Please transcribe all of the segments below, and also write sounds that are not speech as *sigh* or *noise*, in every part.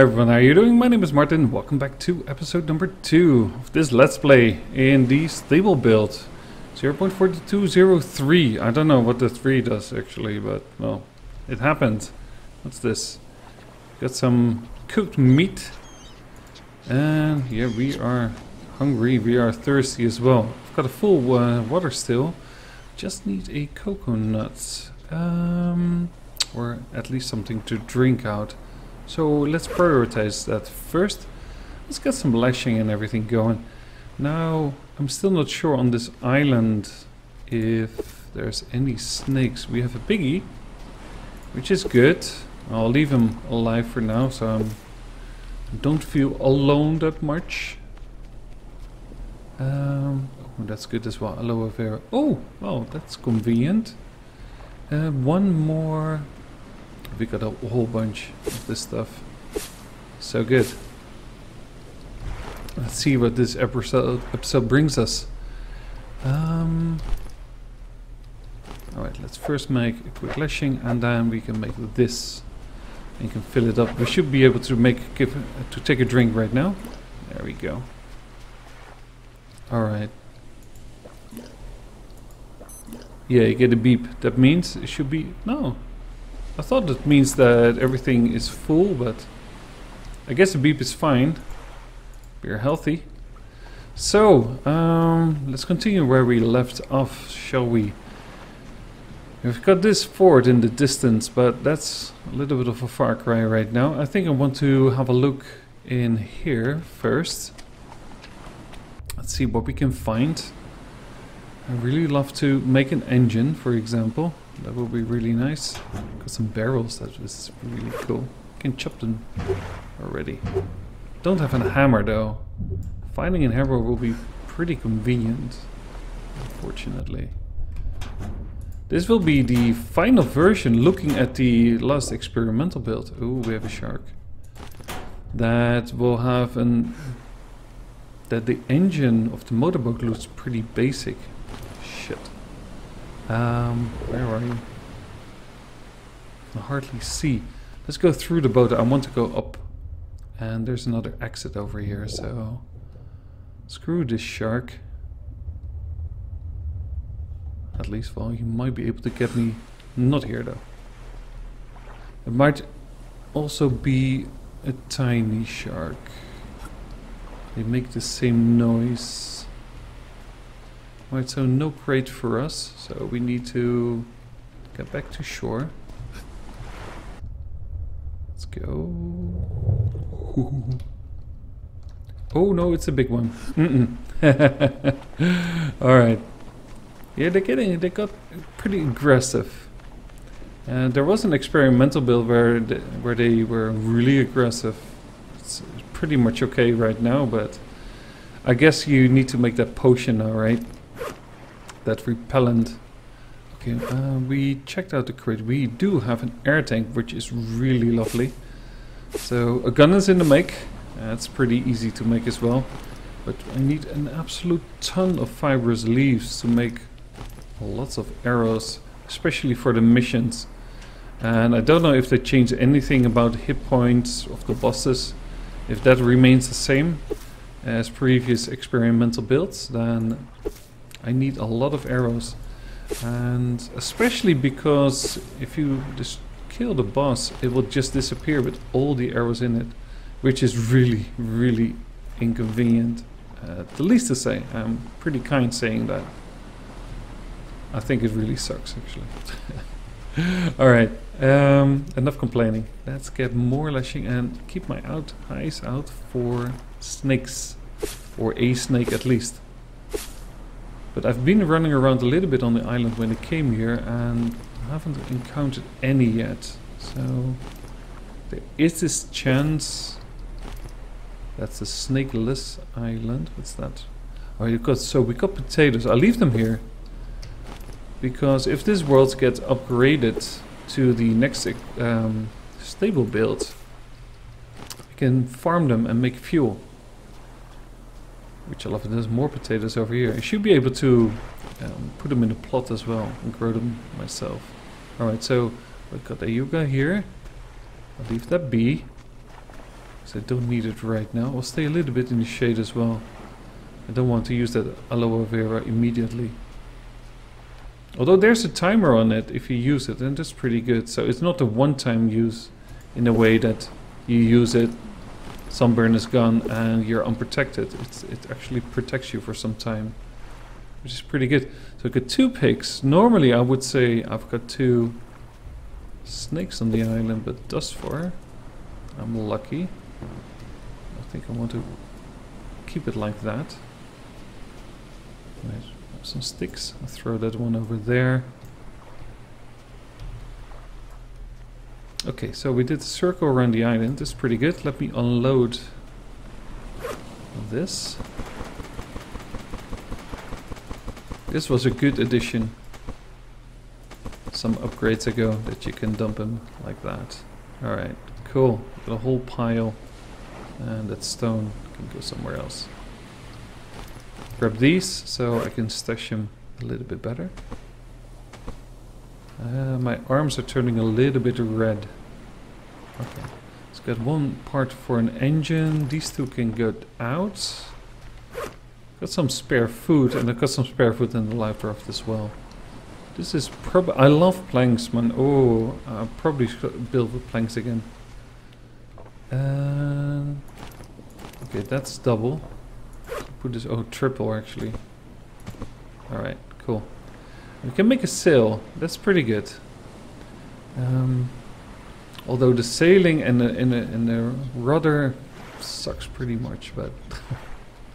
Everyone, how are you doing? My name is Martin. Welcome back to episode number 2 of this Let's Play in the stable build 0.4203. I don't know what the 3 does actually, but well, it happened. What's this? Got some cooked meat. And yeah, we are hungry, we are thirsty as well. I've got a full uh, water still. Just need a coconut. Um, or at least something to drink out. So let's prioritize that first. Let's get some lashing and everything going. Now, I'm still not sure on this island if there's any snakes. We have a piggy, which is good. I'll leave him alive for now, so I'm, I don't feel alone that much. Um, oh, that's good as well. Aloe vera. Oh, well, that's convenient. Uh, one more we got a whole bunch of this stuff. So good. Let's see what this episode, episode brings us. Um, Alright, let's first make a quick lashing and then we can make this. And can fill it up. We should be able to make give, to take a drink right now. There we go. Alright. Yeah, you get a beep. That means it should be... No, I thought that means that everything is full, but I guess the beep is fine. We're healthy. So, um, let's continue where we left off, shall we? We've got this fort in the distance, but that's a little bit of a far cry right now. I think I want to have a look in here first. Let's see what we can find. I really love to make an engine, for example. That would be really nice. Got some barrels, that is really cool. Can chop them already. Don't have a hammer though. Finding a hammer will be pretty convenient, unfortunately. This will be the final version looking at the last experimental build. Oh, we have a shark. That will have an... That the engine of the motorboat looks pretty basic. Um, where are you? I hardly see. Let's go through the boat. I want to go up. And there's another exit over here, so... Screw this shark. At least, well, he might be able to get me... Not here, though. It might also be a tiny shark. They make the same noise. Right, so no crate for us, so we need to get back to shore. Let's go. *laughs* Oh no, it's a big one. Mm -mm. *laughs* All right. Yeah, they're getting they got pretty aggressive. And there was an experimental build where where they were really aggressive. It's pretty much okay right now, but I guess you need to make that potion now, right? That repellent. Okay, uh, we checked out the crate. We do have an air tank, which is really lovely. So a gun is in the make. That's uh, pretty easy to make as well. But I need an absolute ton of fibrous leaves to make lots of arrows, especially for the missions. And I don't know if they changed anything about hit points of the bosses. If that remains the same as previous experimental builds, then I need a lot of arrows. And especially because if you just kill the boss, it will just disappear with all the arrows in it. Which is really, really inconvenient. Uh, the least to say. I'm pretty kind saying that. I think it really sucks, actually. *laughs* Alright, um, enough complaining. Let's get more lashing and keep my out eyes out for snakes. Or a snake at least. But I've been running around a little bit on the island when I came here and haven't encountered any yet. So there is this chance that's a snakeless island. What's that? Oh, you got so we got potatoes. I'll leave them here because if this world gets upgraded to the next um, stable build, I can farm them and make fuel. Which I love. There's more potatoes over here. I should be able to um, put them in a plot as well and grow them myself. Alright, so we've got a yucca here. I'll leave that be. Because I don't need it right now. I'll stay a little bit in the shade as well. I don't want to use that aloe vera immediately. Although there's a timer on it if you use it, and that's pretty good. So it's not a one-time use in a way that you use it, sunburn is gone, and you're unprotected. It's, it actually protects you for some time, which is pretty good. So I've got two pigs. Normally I would say I've got two snakes on the island, but thus far I'm lucky. I think I want to keep it like that. Right, some sticks. I'll throw that one over there. Okay, so we did a circle around the island. That's pretty good. Let me unload this. This was a good addition some upgrades ago that you can dump them like that. Alright, cool. Got a whole pile and that stone can go somewhere else. Grab these so I can stash them a little bit better. Uh, my arms are turning a little bit red. Okay. It's got one part for an engine. These two can get out. Got some spare food, and I got some spare food in the life raft as well. This is probably... I love planks, man. Oh, I probably should build with planks again. Uh, okay, that's double. Put this... Oh, triple, actually. Alright, cool. We can make a sail. That's pretty good. Um, although the sailing and the, and, the, and the rudder sucks pretty much, but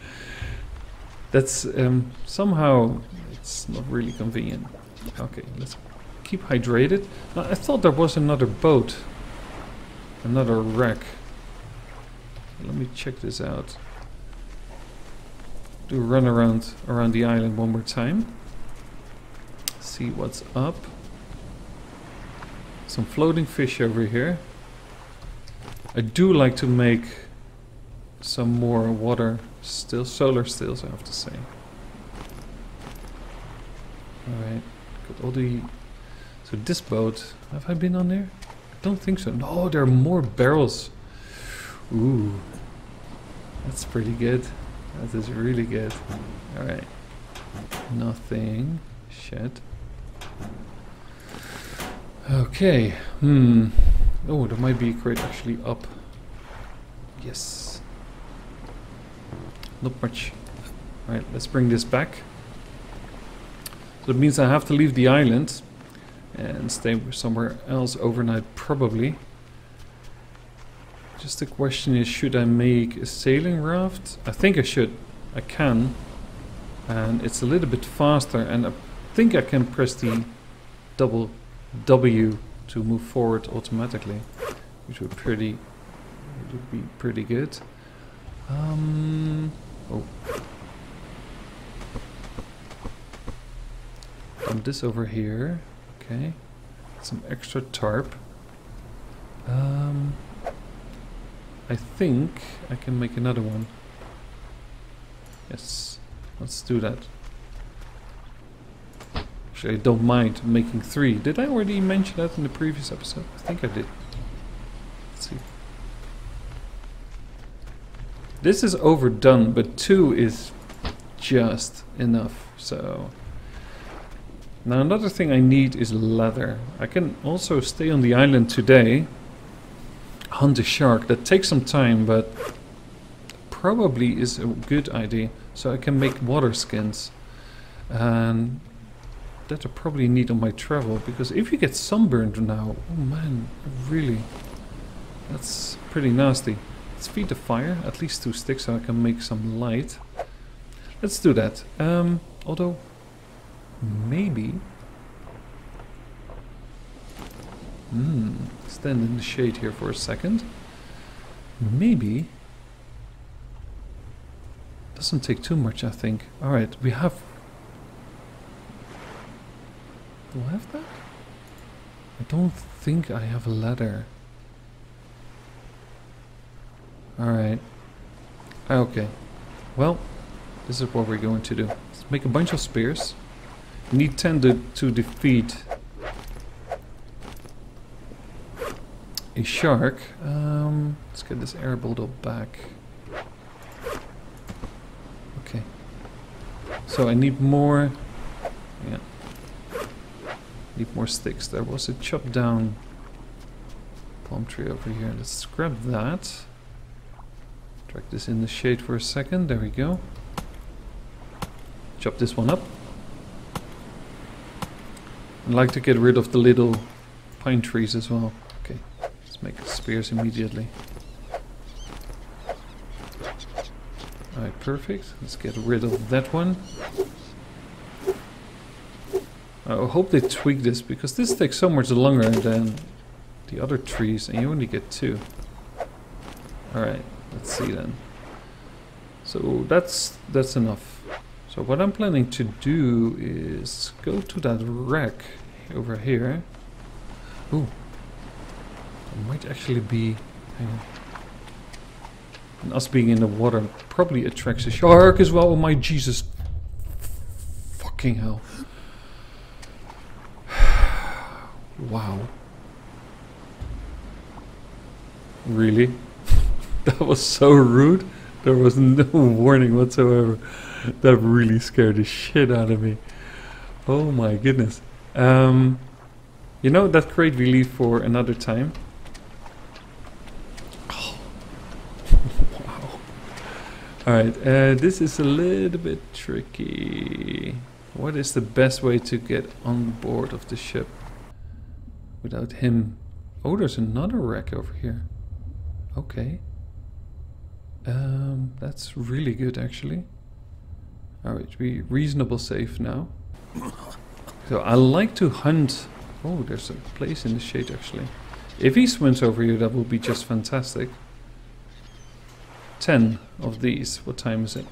*laughs* that's um, somehow it's not really convenient. Okay, let's keep hydrated. Now, I thought there was another boat, another wreck. Let me check this out. Do a run around around the island one more time see what's up. Some floating fish over here. I do like to make some more water still solar stills I have to say. Alright, got all the so this boat, have I been on there? I don't think so. No, there are more barrels. Ooh. That's pretty good. That is really good. Alright. Nothing. Shit. Okay, hmm. Oh, there might be a crate actually up. Yes. Not much. Alright, let's bring this back. So it means I have to leave the island and stay somewhere else overnight, probably. Just the question is, should I make a sailing raft? I think I should. I can. And it's a little bit faster and think I can press the double W to move forward automatically, which would pretty would be pretty good. Um, oh, dump this over here. Okay, some extra tarp. Um, I think I can make another one. Yes, let's do that. Actually, I don't mind making three. Did I already mention that in the previous episode? I think I did. Let's see. This is overdone, but two is just enough, so... Now another thing I need is leather. I can also stay on the island today, hunt a shark. That takes some time, but probably is a good idea. So I can make water skins. And that I probably need on my travel because if you get sunburned now, oh man, really, that's pretty nasty. Let's feed the fire, at least two sticks so I can make some light. Let's do that. Um, although, maybe... Hmm, stand in the shade here for a second. Maybe... Doesn't take too much, I think. Alright, we have Do I have that? I don't think I have a ladder. Alright. Okay. Well, this is what we're going to do. Let's make a bunch of spears. We need 10 to, to defeat a shark. Um, let's get this air bottle back. Okay. So I need more. Yeah. Need more sticks. There was a chopped down palm tree over here. Let's grab that. Drag this in the shade for a second. There we go. Chop this one up. I'd like to get rid of the little pine trees as well. Okay, let's make spears immediately. Alright, perfect. Let's get rid of that one. I hope they tweak this because this takes so much longer than the other trees and you only get two. Alright, let's see then. So that's that's enough. So what I'm planning to do is go to that wreck over here. Ooh. It might actually be... And us being in the water probably attracts a shark as well. Oh my Jesus. Fucking hell. Wow. Really? *laughs* that was so rude. There was no *laughs* warning whatsoever. That really scared the shit out of me. Oh my goodness. Um, you know, that crate we leave for another time. Oh. *laughs* wow. Alright, uh, this is a little bit tricky. What is the best way to get on board of the ship without him? Oh, there's another wreck over here. Okay. Um, that's really good actually. Alright, we reasonable safe now. So I like to hunt. Oh, there's a place in the shade actually. If he swims over here, that will be just fantastic. 10 of these. What time is it?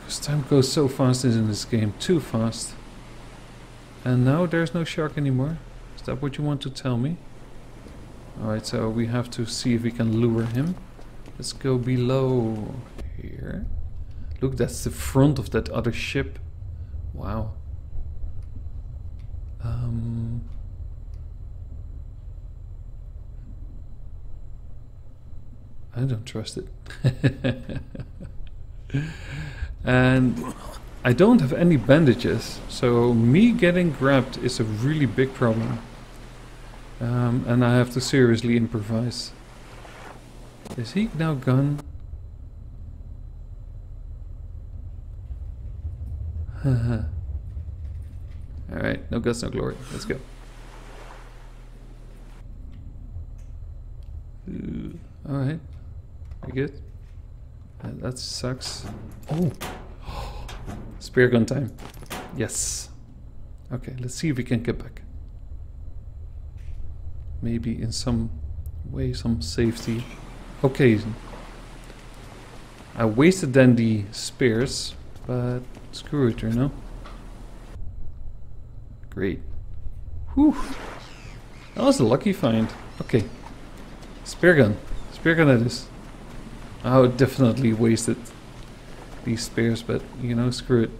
Because time goes so fast in this game. Too fast. And now there's no shark anymore. Is that what you want to tell me? Alright, so we have to see if we can lure him. Let's go below here. Look, that's the front of that other ship. Wow. Um, I don't trust it. *laughs* and I don't have any bandages, so me getting grabbed is a really big problem. Um, and I have to seriously improvise. Is he now gone? *laughs* Alright, no guts, no glory. Let's go. Alright. We good. That sucks. Oh! Spear gun time. Yes. Okay, let's see if we can get back. Maybe in some way, some safety. Okay. I wasted then the spears, but Screw it, you know? Great. Whew. That was a lucky find. Okay. Spear gun. Spear gun it is. I would definitely wasted these spears, but you know, screw it.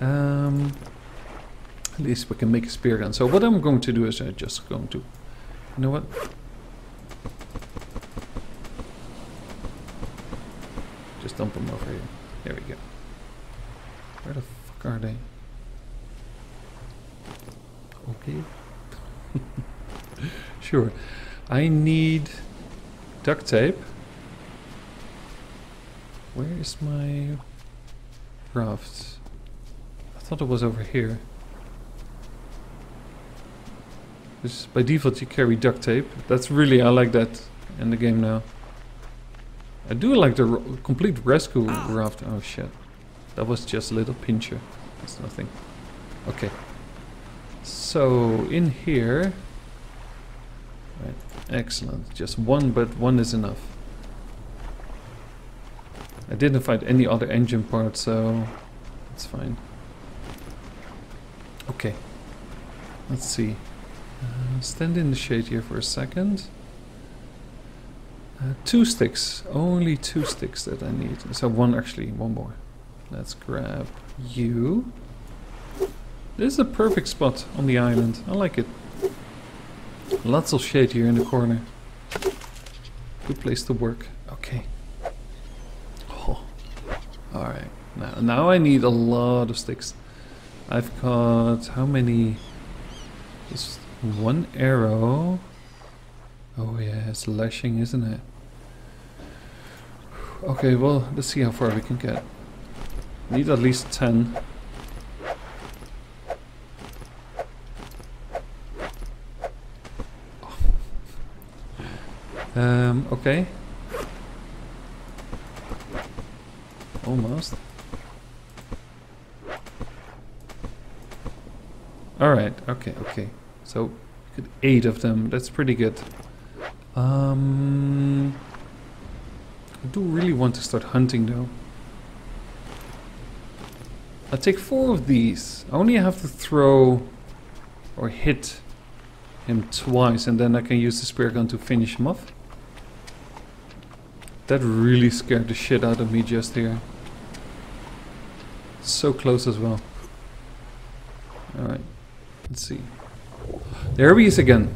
Um, at least we can make a spear gun. So what I'm going to do is I'm just going to... You know what? Just dump them over here. There we go. Where the fuck are they? Okay. *laughs* sure. I need duct tape. Where is my raft? I thought it was over here. Because by default you carry duct tape. That's really, I like that in the game now. I do like the complete rescue ah. raft. Oh shit. That was just a little pincher. That's nothing. Okay. So, in here... Right, excellent. Just one, but one is enough. I didn't find any other engine parts, so it's fine. Okay. Let's see. Uh, stand in the shade here for a second. Uh, two sticks. Only two sticks that I need. So one actually, one more. Let's grab you. This is a perfect spot on the island. I like it. Lots of shade here in the corner. Good place to work. Okay. Alright. Now, now I need a lot of sticks. I've got how many? Just one arrow. Oh yeah, it's lashing, isn't it? Okay, well, let's see how far we can get. Need at least 10. Um, okay. Almost. Alright, okay, okay. So, eight of them, that's pretty good. Um, I do really want to start hunting though. I'll take four of these. I only have to throw or hit him twice and then I can use the spear gun to finish him off. That really scared the shit out of me just here. So close as well. Alright, let's see. There he is again.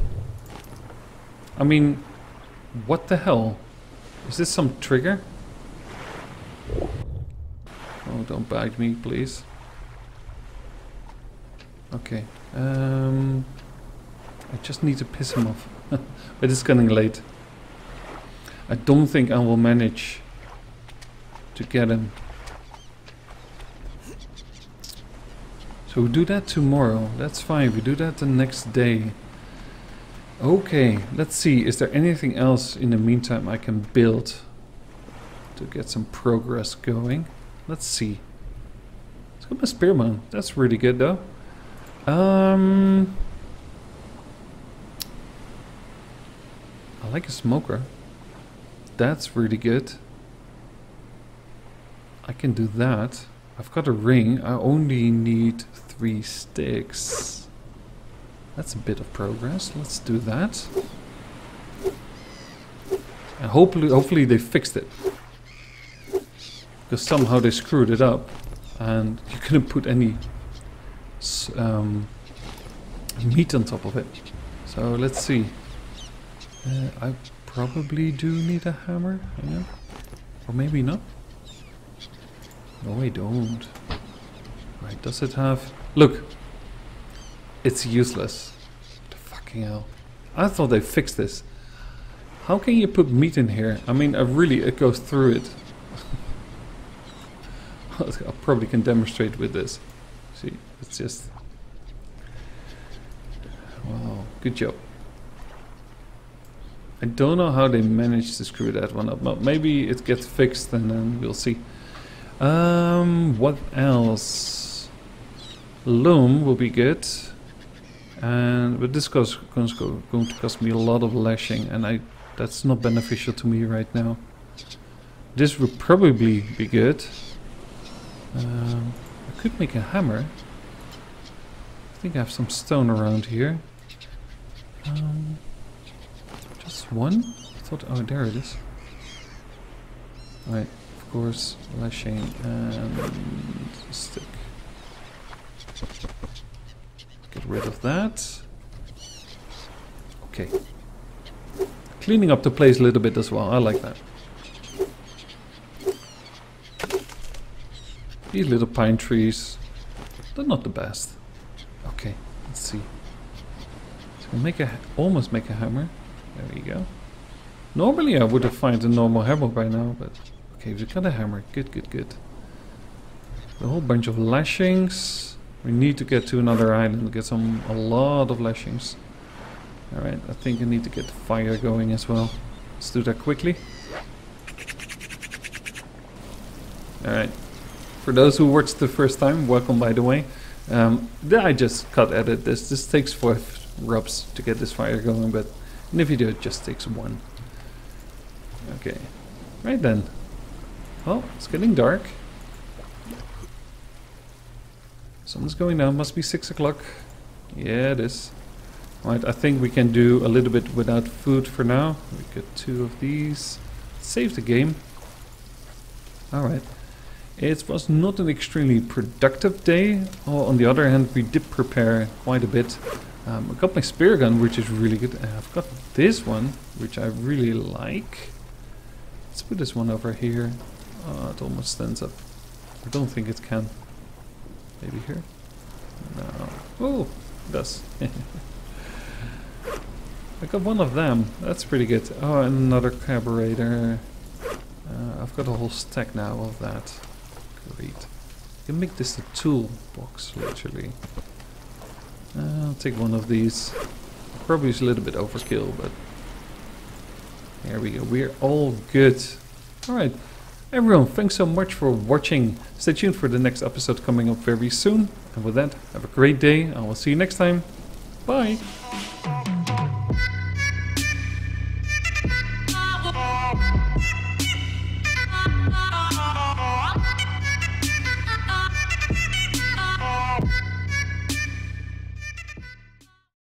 I mean, what the hell? Is this some trigger? Oh, don't bite me, please. Okay. Um, I just need to piss him off. *laughs* but it's getting late. I don't think I will manage to get him. So we do that tomorrow. That's fine. We do that the next day. Okay, let's see. Is there anything else in the meantime I can build to get some progress going? Let's see. Let's go my spearman. That's really good though. Um, I like a smoker. That's really good. I can do that. I've got a ring. I only need three sticks. That's a bit of progress. Let's do that. And hopefully, hopefully they fixed it. Because somehow they screwed it up. And you couldn't put any um, meat on top of it. So let's see. Uh, I probably do need a hammer. Or maybe not. No, I don't. Right, does it have... Look, it's useless. The fucking hell. I thought they fixed this. How can you put meat in here? I mean, I really, it goes through it. *laughs* I probably can demonstrate with this. See, it's just... Wow, good job. I don't know how they managed to screw that one up. But maybe it gets fixed and then we'll see. Um, what else? Loom will be good. And but this is going to cost me a lot of lashing, and I that's not beneficial to me right now. This would probably be good. Um, I could make a hammer. I think I have some stone around here. Um, just one? I thought, oh, there it is. Alright, course, lashing and stick. Get rid of that. Okay. Cleaning up the place a little bit as well. I like that. These little pine trees. They're not the best. Okay, let's see. So we'll make a almost make a hammer. There we go. Normally I would have found a normal hammer by now, but okay, we've got a hammer. Good, good, good. A whole bunch of lashings. We need to get to another island, get some a lot of lashings. Alright, I think I need to get the fire going as well. Let's do that quickly. Alright. For those who watched the first time, welcome by the way. Um, I just cut edit this. This takes five rubs to get this fire going, but in the video it just takes one. Okay. Right then. Well, it's getting dark. Sun's going down, must be 6 o'clock. Yeah, it is. Right, I think we can do a little bit without food for now. We get two of these. Save the game. Alright. It was not an extremely productive day. Oh, on the other hand, we did prepare quite a bit. Um, I got my spear gun, which is really good. And I've got this one, which I really like. Let's put this one over here. Oh, it almost stands up. I don't think it can. Maybe here? No. Oh, it does. *laughs* I got one of them. That's pretty good. Oh, another carburetor. Uh, I've got a whole stack now of that. Great. I can make this a toolbox, literally. Uh, I'll take one of these. Probably is a little bit overkill, but... There we go. We're all good. Alright. Everyone, thanks so much for watching. Stay tuned for the next episode coming up very soon. And with that, have a great day. I will see you next time. Bye.